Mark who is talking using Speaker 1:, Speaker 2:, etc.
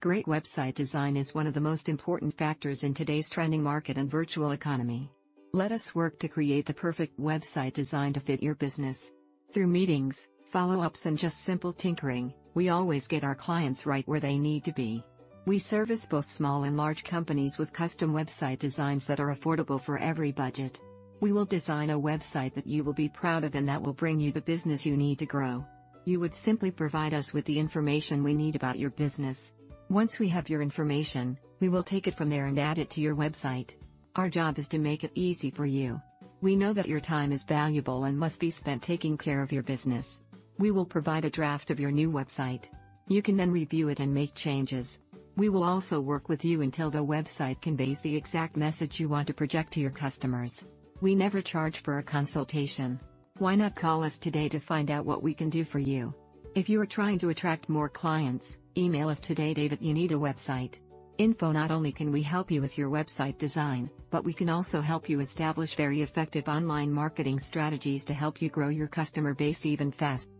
Speaker 1: Great website design is one of the most important factors in today's trending market and virtual economy. Let us work to create the perfect website design to fit your business. Through meetings, follow ups, and just simple tinkering, we always get our clients right where they need to be. We service both small and large companies with custom website designs that are affordable for every budget. We will design a website that you will be proud of and that will bring you the business you need to grow. You would simply provide us with the information we need about your business. Once we have your information, we will take it from there and add it to your website. Our job is to make it easy for you. We know that your time is valuable and must be spent taking care of your business. We will provide a draft of your new website. You can then review it and make changes. We will also work with you until the website conveys the exact message you want to project to your customers. We never charge for a consultation. Why not call us today to find out what we can do for you? If you are trying to attract more clients, email us today David you need a website. Info Not only can we help you with your website design, but we can also help you establish very effective online marketing strategies to help you grow your customer base even faster.